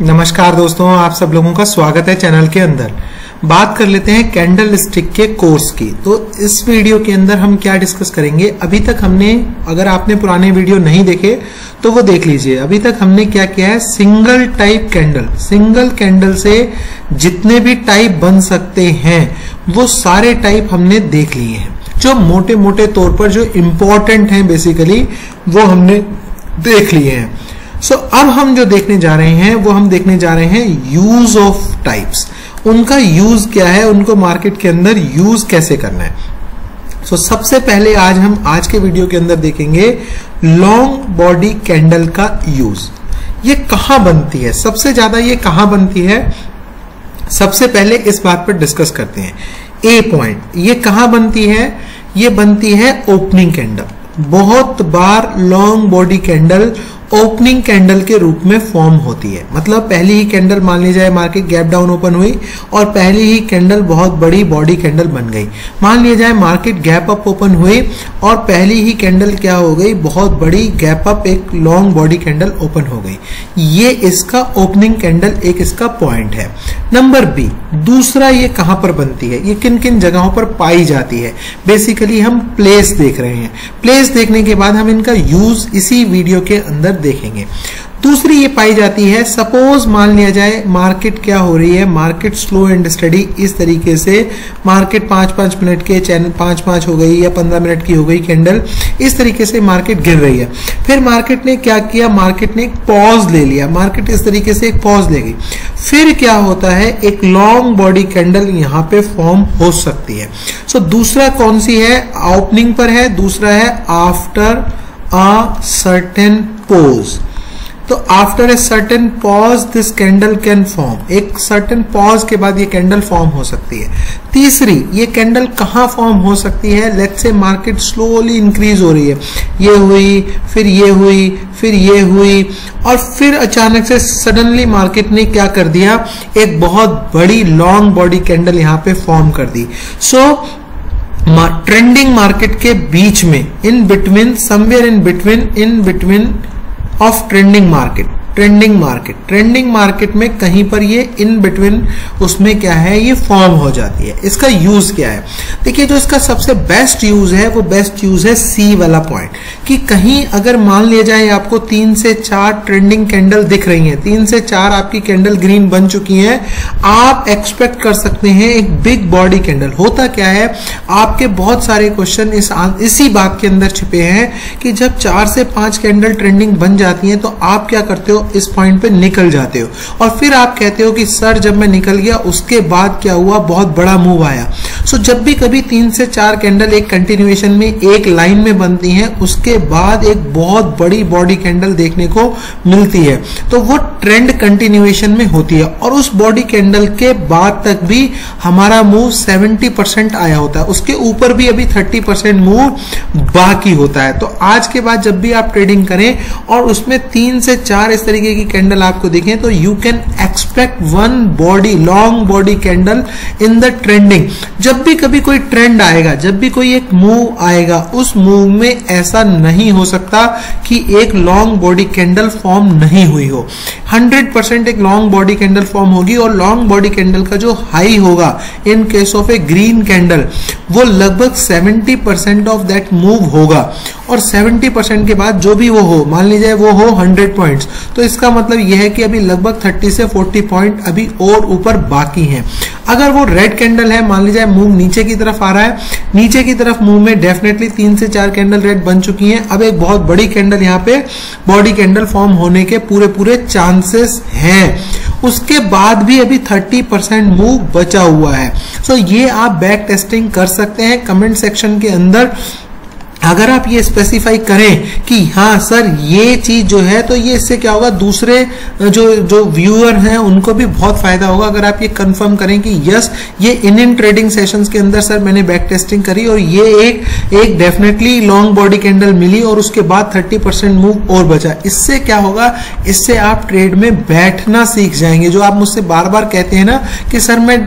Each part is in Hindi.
नमस्कार दोस्तों, आप सब लोगों का स्वागत है चैनल के अंदर। बात कर लेते हैं कैंडल स्टिक के कोर्स की। तो इस वीडियो के अंदर हम क्या डिस्कस करेंगे? अभी तक हमने, अगर आपने पुराने वीडियो नहीं देखे तो वो देख लीजिए। अभी तक हमने क्या किया है? Single type candle. Single candle से जितने भी टाइप बन सकते हैं, वो सारे टाइप हमने देख लिए हैं। जो मोटे मोटे तौर पर जो इम्पोर्टेंट हैं, बेसिकली, वो हमने देख लिए हैं। सो so, अब हम जो देखने जा रहे हैं वो हम देखने जा रहे हैं यूज़ ऑफ़ टाइप्स उनका यूज़ क्या है? उनको मार्केट के अंदर यूज़ कैसे करना है? सो so, सबसे पहले आज हम आज के वीडियो के अंदर देखेंगे लॉन्ग बॉडी कैंडल का यूज़ ये कहाँ बनती है? सबसे ज़्यादा ये कहाँ बनती है? सबसे पहले इस बात पर डिस्कस करते हैं. ए पॉइंट ये कहाँ बनती है? ये बनती है ओपनिंग कैंडल बहुत बार long body candle opening candle के रूप में फॉर्म होती है। मतलब पहली ही कैंडल मान ली जाए मार्केट गैप डाउन ओपन हुई और पहली ही कैंडल बहुत बड़ी बॉडी कैंडल बन गई। मान लिया जाए मार्केट गैप अप ओपन हुई और पहली ही कैंडल क्या हो गई? बहुत बड़ी गैप अप एक लॉन्ग बॉडी कैंडल ओपन हो गई। ये इसका ओपनिंग कैंडल एक इसका पॉइंट है। नंबर बी दूसरा ये कहाँ पर बनती है? ये किन किन जगहों पर पाई जाती है? बेसिकली हम प्लेस देख रहे हैं। प्लेस देखने के बाद हम इनका यूज़ इसी वीडियो के अंदर देखेंगे। दूसरी ये पाई जाती है सपोज़ मान लिया जाए मार्केट क्या हो रही है? मार्केट स्लो एंड स्टडी इस तरीके से मार्केट पाँच पाँच मिनट के चैनल पाँच पाँच हो गई या पंद्रह मिनट की हो गई कैंडल इस तरीके से मार्केट गिर रही है। फिर मार्केट ने क्या किया? मार्केट ने एक पॉज ले लिया। मार्केट इस तरीके से एक पॉज ले गई। फिर क्या होता है? एक लॉन्ग बॉडी कैंडल यहाँ पे फॉर्म हो सकती है। सो so, दूसरा कौन सी है? ओपनिंग पर है दूसरा है आफ्टर अ certain pause तो after a certain pause this candle can form एक सर्टेन पॉज के बाद ये कैंडल फॉर्म हो सकती है। तीसरी ये कैंडल कहाँ फॉर्म हो सकती है? लेट से मार्केट स्लोली इंक्रीज हो रही है। ये हुई फिर ये हुई फिर ये हुई और फिर अचानक से सडनली मार्केट ने क्या कर दिया? एक बहुत बड़ी लॉन्ग बॉडी कैंडल यहाँ पे फॉर्म कर दी। सो so, ट्रेंडिंग मार्केट के बीच में in between somewhere in between in between of trending market trending market. Trending market में कहीं पर ये इन बिटवीन उसमें क्या है, ये फॉर्म हो जाती है। इसका यूज़ क्या है? देखिए, जो इसका सबसे बेस्ट यूज़ है, वो बेस्ट यूज़ है सी वाला पॉइंट कि कहीं अगर मान लिया जाए आपको तीन से चार ट्रेंडिंग कैंडल दिख रही हैं, तीन से चार आपकी कैंडल ग्रीन बन चुकी हैं, आप एक्सपेक्ट कर सकते हैं एक बिग बॉडी कैंडल होता क्या है, आपके बहुत सारे क्वेश्चन इस इसी बात के अंदर छिपे हैं कि जब चार से पाँच कैंडल ट्रेंडिंग बन जाती हैं तो आप क्या करते हो? इस पॉइंट पे निकल जाते हो। और फिर आप कहते हो कि, सर, जब मैं निकल गया, उसके बाद क्या हुआ? बहुत बड़ा मूव आया। सो जब भी कभी तीन से चार कैंडल एक कंटिन्यूएशन में, एक लाइन में बनती हैं, उसके बाद एक बहुत बड़ी बॉडी कैंडल देखने को मिलती है। तो वो ट्रेंड कंटिन्यूएशन में होती है। और उस बॉडी कैंडल के बाद तक भी हमारा मूव 70 परसेंट आया होता है। उसके ऊपर भी अभी 30 परसेंट मूव बाकी होता है। तो आज के बाद जब भी आप ट्रेडिंग करें, और उसमें तीन से चार इस तरीके की कैंडल आपको दिखे तो you can expect one body long body candle in the trending जब भी कभी कोई ट्रेंड आएगा, जब भी कोई एक मूव आएगा, उस मूव में ऐसा नहीं हो सकता कि एक लॉन्ग बॉडी कैंडल फॉर्म नहीं हुई हो। 100% एक लॉन्ग बॉडी कैंडल फॉर्म होगी और लॉन्ग बॉडी कैंडल का जो हाई होगा in case of a green candle वो लगभग 70% ऑफ़ दैट मूव होगा। और 70% के बाद जो भी वो हो, मान लीजिए वो हो 100 पॉइंट्स तो इसका मतलब यह है कि अभी लगभग 30 से 40 पॉइंट अभी और ऊपर बाकी हैं। अगर वो रेड कैंडल है, मान लीजिए मूव नीचे की तरफ़ आ रहा है, नीचे की तरफ़ मूव में डेफिनेटली तीन से चार कैंडल रेड बन चुकी हैं। अब एक बहुत बड़ी कैंडल यहाँ पे, बॉडी कैंडल फॉर्म होने के पूरे पूरे चांसेस हैं। उसके बाद भी अभी 30 परसेंट मूव बचा हुआ है। सो so, ये आप बैक टेस्टिंग कर सकते हैं कमेंट सेक्शन के अंदर। अगर आप ये स्पेसिफाई करें कि हाँ सर, ये चीज़ जो है तो ये इससे क्या होगा? दूसरे जो जो व्यूअर हैं, उनको भी बहुत फ़ायदा होगा। अगर आप ये कंफर्म करें कि यस ये इन इन ट्रेडिंग सेशंस के अंदर, सर, मैंने बैक टेस्टिंग करी और ये एक एक डेफिनेटली लॉन्ग बॉडी कैंडल मिली और उसके बाद 30 परसेंट मूव और बचा। इससे क्या होगा? इससे आप ट्रेड में बैठना सीख जाएँगे। जो आप मुझसे बार बार कहते हैं ना कि, सर, मैं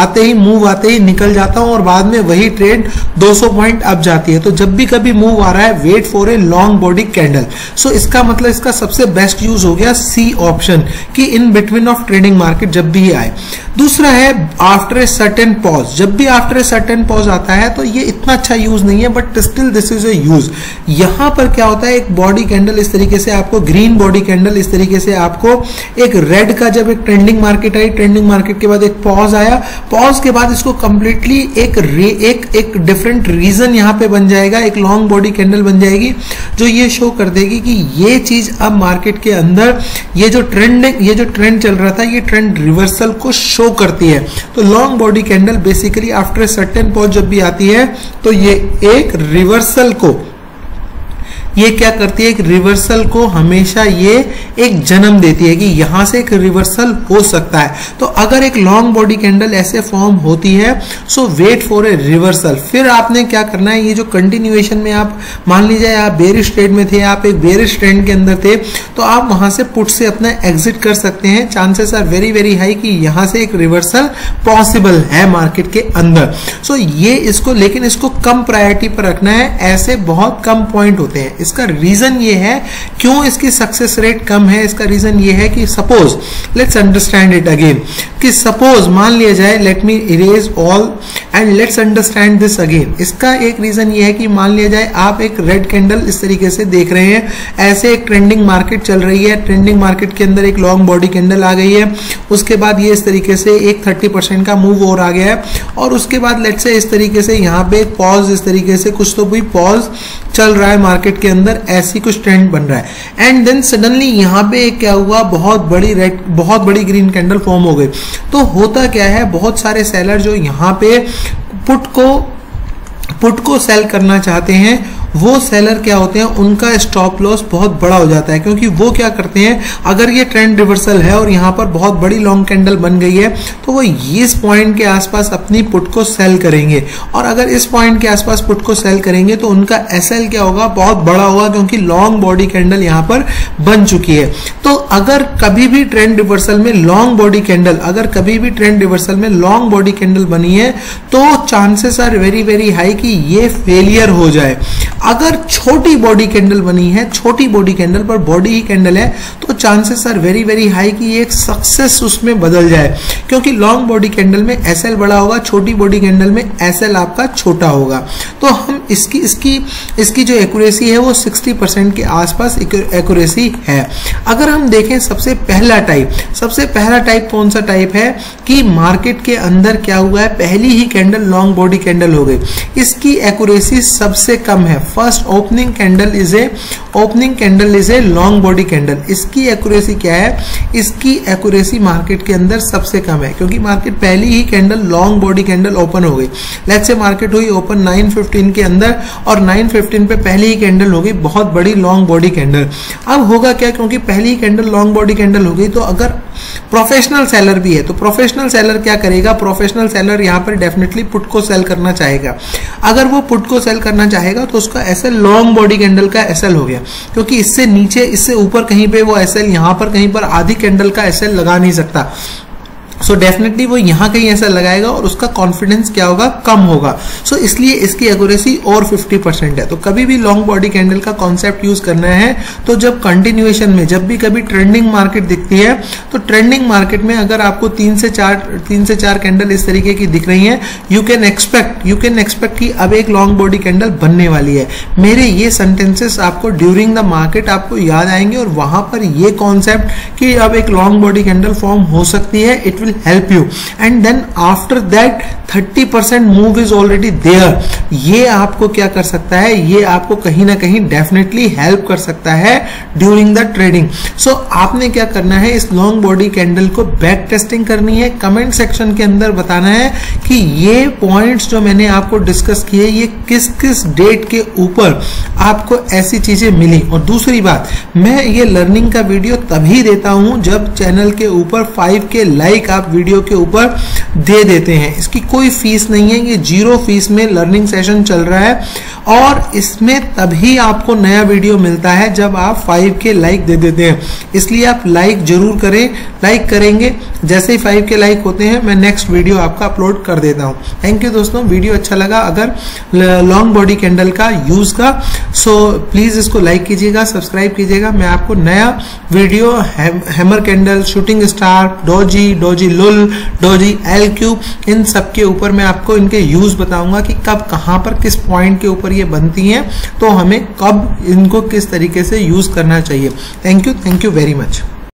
आते ही मूव आते ही निकल जाता हूँ और बाद में वही ट्रेड 200 पॉइंट अब जाती है। तो जब भी का भी मूव आ रहा है wait for a long body candle so इसका मतलब इसका सबसे बेस्ट यूज़ हो गया सी ऑप्शन कि in between of trading market जब भी आए। दूसरा है आफ्टर ए सर्टेन पॉज जब भी आफ्टर ए सर्टेन पॉज आता है तो ये इतना अच्छा यूज़ नहीं है but still this is a use यहाँ पर क्या होता है, एक बॉडी कैंडल इस तरीके से आपको ग्रीन बॉडी कैंडल इस तरीके से आपको एक रेड का जब एक ट्रेंडिंग मार्केट आई ट्रेंडिंग मार्केट के बाद एक पॉज आया। पॉज के बाद इसको कंप्लीटली एक एक एक डिफरेंट रीजन यहाँ पे बन जाएगा, एक लॉन्ग बॉडी कैंडल बन जाएगी, जो ये शो कर देगी कि ये चीज़ अब मार्केट के अंदर, ये जो ट्रेंड ये जो ट्रेंड चल रहा था, ये ट्रेंड रिवर्सल को शो करती है। तो long body candle basically after certain point जब भी आती है तो ये एक रिवर्सल को ये क्या करती है, एक रिवर्सल को हमेशा ये एक जन्म देती है कि यहाँ से एक रिवर्सल हो सकता है। तो अगर एक लॉन्ग बॉडी कैंडल ऐसे फॉर्म होती है so wait for a reversal फिर आपने क्या करना है, ये जो कंटिन्यूएशन में आप, मान लीजिए आप बेरिश ट्रेड में थे, आप एक बेरिश ट्रेंड के अंदर थे तो आप वहाँ से पुट से अपना एग्जिट कर सकते हैं। Chances are very very high कि यहाँ से एक रिवर्सल पॉसिबल है मार्केट के अंदर। सो so ये इसको, लेकिन इसको कम प्रायोरिटी पर रखना है, ऐसे बहुत कम पॉइंट होते हैं। इसका रीजन ये है, क्यों इसकी सक्सेस रेट कम है? इसका रीजन ये है कि suppose let's understand it again कि सपोज़ मान लिया जाए let me erase all and let's understand this again इसका एक रीजन ये है कि मान लिया जाए, आप एक रेड कैंडल इस तरीके से देख रहे हैं। ऐसे एक ट्रेंडिंग मार्केट चल रही है। ट्रेंडिंग मार्केट के अंदर एक लॉन्ग बॉडी कैंडल आ गई है। उसके बाद ये इस तरीके से एक थर्टी का मूव और आ गया है। और उसके बाद लेट से इस तरीके से यहाँ पे पॉज इस तरीके से कुछ तो भी पॉज चल रहा है मार्केट के ऐसी कुछ ट्रेंड बन रहा है। एंड देन सडनली यहाँ पे क्या हुआ? बहुत बड़ी रेड बहुत बड़ी ग्रीन कैंडल फॉर्म हो गई। तो होता क्या है? बहुत सारे सेलर जो यहाँ पे पुट को पुट को सेल करना चाहते हैं वो सेलर क्या होते हैं, उनका स्टॉप लॉस बहुत बड़ा हो जाता है, क्योंकि वो क्या करते हैं, अगर ये ट्रेंड रिवर्सल है और यहाँ पर बहुत बड़ी लॉन्ग कैंडल बन गई है तो वो इस पॉइंट के आसपास अपनी पुट को सेल करेंगे। और अगर इस पॉइंट के आसपास पुट को सेल करेंगे तो उनका एसएल क्या होगा, बहुत बड़ा होगा, क्योंकि लॉन्ग बॉडी कैंडल यहाँ पर बन चुकी है। तो अगर कभी भी ट्रेंड रिवर्सल में लॉन्ग बॉडी कैंडल अगर कभी भी ट्रेंड रिवर्सल में लॉन्ग बॉडी कैंडल बनी है तो chances are very very high कि ये फेलियर हो जाए। अगर छोटी बॉडी कैंडल बनी है छोटी बॉडी कैंडल पर बॉडी ही कैंडल है तो chances are very very high कि ये एक सक्सेस उसमें बदल जाए। क्योंकि लॉन्ग बॉडी कैंडल में एसएल बड़ा होगा, छोटी बॉडी कैंडल में एसएल आपका छोटा होगा। तो हम इसकी इसकी इसकी जो एक्यूरेसी है वो 60 परसेंट के आसपास एक्यूरेसी है। अगर हम देखें सबसे पहला टाइप सबसे पहला टाइप कौन सा टाइप है कि मार्केट के अंदर क्या हुआ है? पहली ही कैंडल लॉन्ग बॉडी कैंडल हो गई। इसकी एक्यूरेसी सबसे कम है। First opening candle is a opening candle is a long body candle इसकी एक्यूरेसी क्या है? इसकी एक्यूरेसी मार्केट के अंदर सबसे कम है, क्योंकि मार्केट पहली ही candle long body candle open हो गई। लेट से मार्केट हुई ओपन 915 के अंदर और 915 पे पहली ही कैंडल हो गई, बहुत बड़ी लॉन्ग बॉडी कैंडल अब होगा क्या? क्योंकि पहली ही कैंडल लॉन्ग बॉडी कैंडल हो गई तो अगर प्रोफेशनल सेलर भी है तो प्रोफेशनल सेलर क्या करेगा? प्रोफेशनल सेलर यहाँ पर डेफिनेटली पुट को सेल करना चाहेगा। अगर वो पुट को सेल करना चाहेगा तो उसका एसएल लॉन्ग बॉडी कैंडल का एसएल हो गया, क्योंकि इससे नीचे, इससे ऊपर कहीं पे वो एसएल यहाँ पर कहीं पर आधी कैंडल का एसएल लगा नहीं सकता। सो so डेफिनेटली वो यहाँ कहीं ऐसा लगाएगा और उसका कॉन्फिडेंस क्या होगा? कम होगा। सो so इसलिए इसकी एक्यूरेसी और 50 परसेंट है। तो कभी भी लॉन्ग बॉडी कैंडल का कॉन्सेप्ट यूज़ करना है तो जब कंटिन्यूएशन में, जब भी कभी ट्रेंडिंग मार्केट दिखती है तो ट्रेंडिंग मार्केट में अगर आपको तीन से चार, तीन से चार कैंडल इस तरीके की दिख रही है you can expect you can expect की अब एक लॉन्ग बॉडी कैंडल बनने वाली है। मेरे ये सेंटेंसेस आपको ड्यूरिंग द मार्केट आपको याद आएँगे और वहाँ पर ये कॉन्सेप्ट कि अब एक लॉन्ग बॉडी कैंडल फॉर्म हो सकती है। It will help you. And then after that 30% move is already there ये आपको क्या कर सकता है? ये आपको कहीं ना कहीं डेफिनेटली हेल्प कर सकता है ड्यूरिंग द ट्रेडिंग सो आपने क्या करना है? इस लॉन्ग बॉडी कैंडल को बैक टेस्टिंग करनी है। कमेंट सेक्शन के अंदर बताना है कि ये पॉइंट्स जो मैंने आपको डिस्कस किए, ये किस किस डेट के ऊपर आपको ऐसी चीज़ें मिली। और दूसरी बात, मैं ये लर्निंग का वीडियो तभी देता हूँ जब चैनल के ऊपर फाइव के लाइक आप वीडियो के ऊपर दे देते हैं। इसकी कोई फ़ीस नहीं है, ये ज़ीरो फ़ीस में लर्निंग सेशन चल रहा है और इसमें तभी आपको नया वीडियो मिलता है जब आप फाइव के लाइक दे देते हैं। इसलिए आप लाइक ज़रूर करें लाइक करेंगे। जैसे ही फाइव के लाइक होते हैं, मैं नेक्स्ट वीडियो आपका अपलोड कर देता हूँ। थैंक यू दोस्तों वीडियो अच्छा लगा अगर लॉन्ग बॉडी कैंडल का यूज़ का सो प्लीज़ इसको लाइक कीजिएगा सब्सक्राइब कीजिएगा। मैं आपको नया video hammer candle shooting star doji doji लुल, doji, L cube इन सब के ऊपर मैं आपको इनके यूज़ बताऊँगा कि कब, कहाँ पर, किस पॉइंट के ऊपर ये बनती हैं तो हमें कब इनको किस तरीके से यूज़ करना चाहिए। Thank you thank you very much